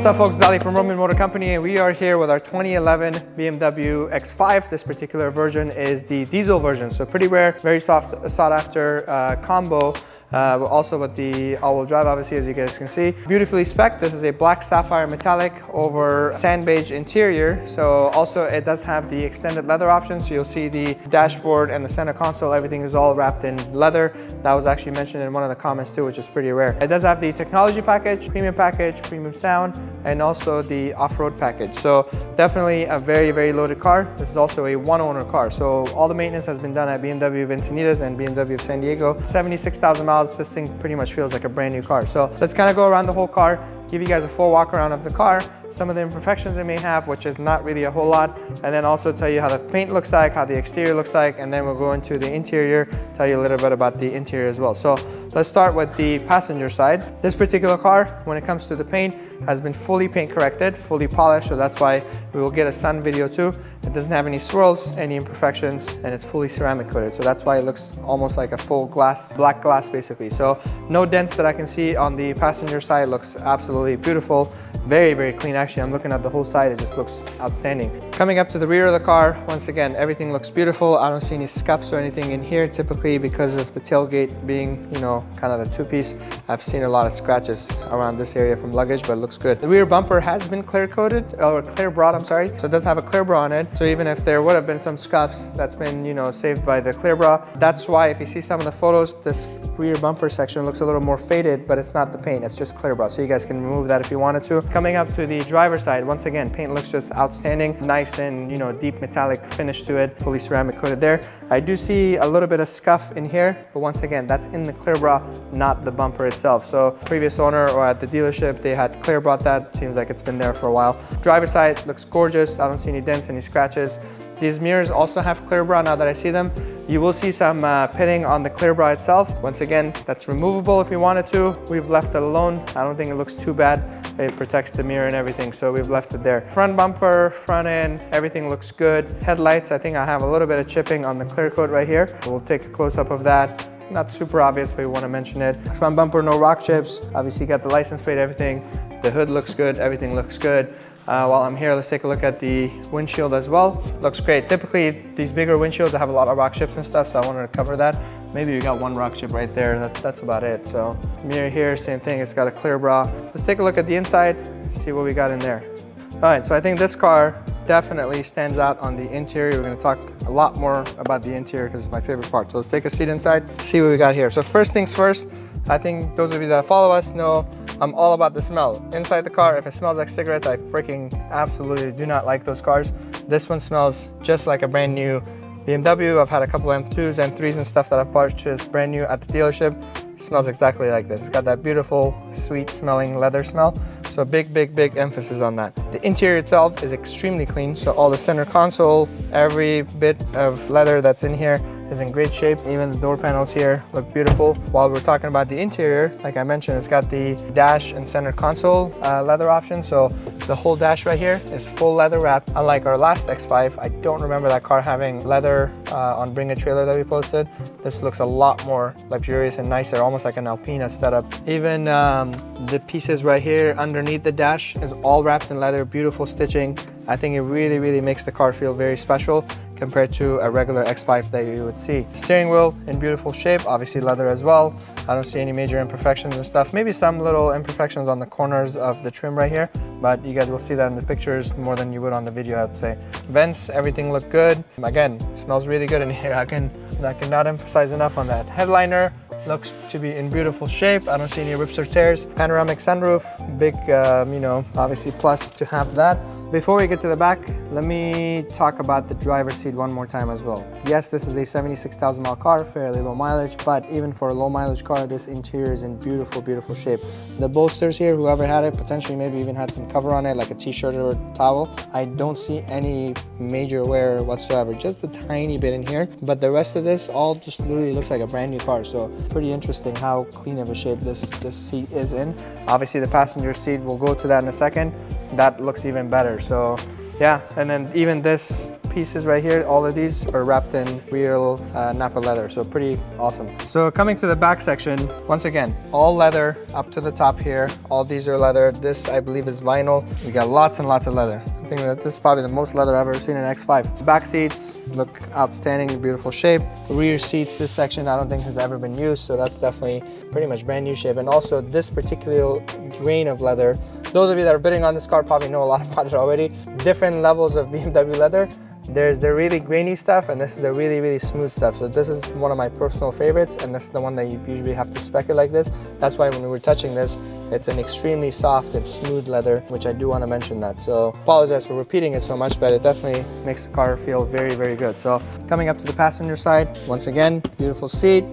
What's up folks, Zali from Roman Motor Company and we are here with our 2011 BMW X5. This particular version is the diesel version, so pretty rare, very soft, sought after uh, combo uh, also with the all-wheel drive obviously as you guys can see. Beautifully spec this is a black sapphire metallic over sand beige interior so also it does have the extended leather option so you'll see the dashboard and the center console everything is all wrapped in leather that was actually mentioned in one of the comments too which is pretty rare. It does have the technology package, premium package, premium sound and also the off-road package so definitely a very very loaded car. This is also a one owner car so all the maintenance has been done at BMW Encinitas and BMW of San Diego. 76,000 miles miles, this thing pretty much feels like a brand new car. So let's kind of go around the whole car, give you guys a full walk around of the car, some of the imperfections it may have, which is not really a whole lot, and then also tell you how the paint looks like, how the exterior looks like, and then we'll go into the interior, tell you a little bit about the interior as well. So let's start with the passenger side. This particular car, when it comes to the paint, has been fully paint corrected, fully polished, so that's why we will get a sun video too. It doesn't have any swirls, any imperfections, and it's fully ceramic coated. So that's why it looks almost like a full glass, black glass basically. So no dents that I can see on the passenger side, looks absolutely beautiful. Very, very clean. Actually, I'm looking at the whole side. It just looks outstanding. Coming up to the rear of the car, once again, everything looks beautiful. I don't see any scuffs or anything in here. Typically, because of the tailgate being, you know, kind of the two-piece, I've seen a lot of scratches around this area from luggage, but it looks good. The rear bumper has been clear coated, or clear brought, I'm sorry. So it does have a clear bra on it. So even if there would have been some scuffs, that's been, you know, saved by the clear bra. That's why if you see some of the photos, this rear bumper section looks a little more faded, but it's not the paint, it's just clear bra. So you guys can remove that if you wanted to. Coming up to the driver's side, once again, paint looks just outstanding. Nice and, you know, deep metallic finish to it, fully ceramic coated there. I do see a little bit of scuff in here, but once again, that's in the clear bra, not the bumper itself. So previous owner or at the dealership, they had clear brought that. Seems like it's been there for a while. Driver's side looks gorgeous. I don't see any dents, any scratches. These mirrors also have clear bra now that I see them. You will see some uh, pitting on the clear bra itself. Once again, that's removable if you wanted to. We've left it alone. I don't think it looks too bad. It protects the mirror and everything, so we've left it there. Front bumper, front end, everything looks good. Headlights, I think I have a little bit of chipping on the clear coat right here. We'll take a close up of that not super obvious, but we want to mention it. Front bumper, no rock chips. Obviously, got the license plate, everything. The hood looks good, everything looks good. Uh, while I'm here, let's take a look at the windshield as well. Looks great. Typically, these bigger windshields have a lot of rock chips and stuff, so I wanted to cover that. Maybe we got one rock chip right there. That, that's about it. So mirror here, same thing. It's got a clear bra. Let's take a look at the inside, see what we got in there. All right, so I think this car definitely stands out on the interior. We're gonna talk a lot more about the interior because it's my favorite part. So let's take a seat inside, see what we got here. So first things first, I think those of you that follow us know I'm all about the smell. Inside the car, if it smells like cigarettes, I freaking absolutely do not like those cars. This one smells just like a brand new BMW. I've had a couple M2s, M3s and stuff that I've purchased brand new at the dealership. It smells exactly like this. It's got that beautiful, sweet smelling leather smell. So big, big, big emphasis on that. The interior itself is extremely clean. So all the center console, every bit of leather that's in here is in great shape. Even the door panels here look beautiful. While we're talking about the interior, like I mentioned, it's got the dash and center console uh, leather option. So the whole dash right here is full leather wrap. Unlike our last X5, I don't remember that car having leather uh, on Bring a Trailer that we posted. This looks a lot more luxurious and nicer, almost like an Alpina setup. Even um, the pieces right here underneath the dash is all wrapped in leather, beautiful stitching. I think it really, really makes the car feel very special compared to a regular X5 that you would see. Steering wheel in beautiful shape, obviously leather as well. I don't see any major imperfections and stuff. Maybe some little imperfections on the corners of the trim right here, but you guys will see that in the pictures more than you would on the video, I would say. Vents, everything look good. Again, smells really good in here. I can I cannot emphasize enough on that. Headliner, looks to be in beautiful shape. I don't see any rips or tears. Panoramic sunroof, big, um, you know, obviously plus to have that. Before we get to the back, let me talk about the driver's seat one more time as well. Yes, this is a 76,000 mile car, fairly low mileage, but even for a low mileage car, this interior is in beautiful, beautiful shape. The bolsters here, whoever had it, potentially maybe even had some cover on it, like a t-shirt or a towel. I don't see any major wear whatsoever, just a tiny bit in here. But the rest of this all just literally looks like a brand new car. So pretty interesting how clean of a shape this, this seat is in. Obviously the passenger seat, we'll go to that in a second. That looks even better. So yeah, and then even this pieces right here, all of these are wrapped in real uh, Nappa leather, so pretty awesome. So coming to the back section, once again, all leather up to the top here. All these are leather. This, I believe, is vinyl. We got lots and lots of leather. Think that this is probably the most leather I've ever seen in X5. The back seats look outstanding, beautiful shape. Rear seats, this section I don't think has ever been used, so that's definitely pretty much brand new shape. And also this particular grain of leather, those of you that are bidding on this car probably know a lot about it already. Different levels of BMW leather. There's the really grainy stuff and this is the really, really smooth stuff. So this is one of my personal favorites and this is the one that you usually have to spec it like this. That's why when we were touching this, it's an extremely soft and smooth leather, which I do want to mention that. So apologize for repeating it so much, but it definitely makes the car feel very, very good. So coming up to the passenger side, once again, beautiful seat,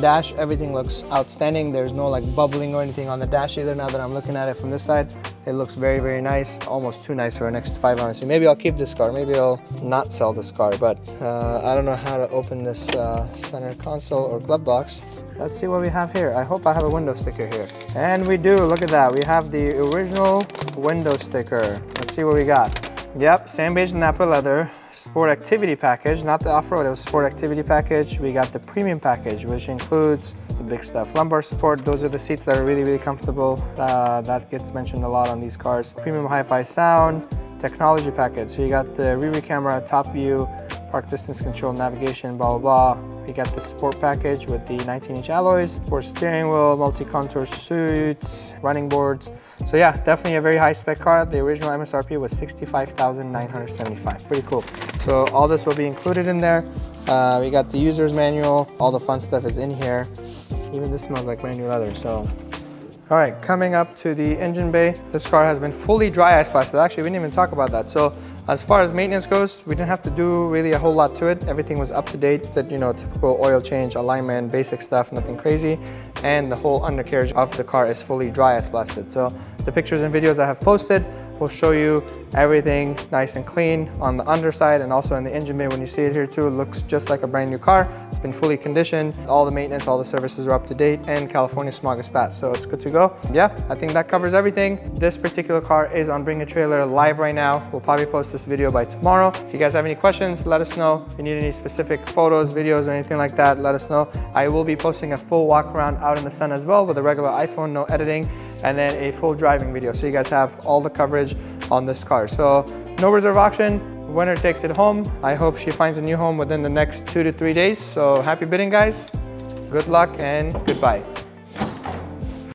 dash, everything looks outstanding. There's no like bubbling or anything on the dash either now that I'm looking at it from this side. It looks very, very nice, almost too nice for a X5 honestly. Maybe I'll keep this car, maybe I'll not sell this car, but uh, I don't know how to open this uh, center console or glove box. Let's see what we have here. I hope I have a window sticker here. And we do, look at that. We have the original window sticker. Let's see what we got. Yep, same beige Nappa leather, sport activity package, not the off-road, it was sport activity package. We got the premium package, which includes the big stuff. Lumbar support, those are the seats that are really, really comfortable. Uh, that gets mentioned a lot on these cars. Premium hi-fi sound, technology package. So you got the rear camera, top view, park distance control, navigation, blah, blah, blah. We got the sport package with the 19-inch alloys, sport steering wheel, multi-contour seats, running boards. So yeah, definitely a very high spec car. The original MSRP was 65,975. Pretty cool. So all this will be included in there. Uh, we got the user's manual. All the fun stuff is in here. Even this smells like brand new leather. So all right, coming up to the engine bay. This car has been fully dry ice blasted. Actually, we didn't even talk about that. So as far as maintenance goes, we didn't have to do really a whole lot to it. Everything was up to date, that you know, typical oil change, alignment, basic stuff, nothing crazy. And the whole undercarriage of the car is fully dry ice blasted. So the pictures and videos I have posted will show you everything nice and clean on the underside and also in the engine bay. When you see it here too it looks just like a brand new car. It's been fully conditioned. All the maintenance all the services are up to date and california smog is passed so it's good to go. Yeah i think that covers everything. This particular car is on bring a trailer live right now. We'll probably post this video by tomorrow. If you guys have any questions let us know. If you need any specific photos videos or anything like that let us know. I will be posting a full walk around out in the sun as well with a regular iphone no editing and then a full driving video so you guys have all the coverage on this car. So no reserve auction, winner takes it home. I hope she finds a new home within the next two to three days. So happy bidding guys. Good luck and goodbye.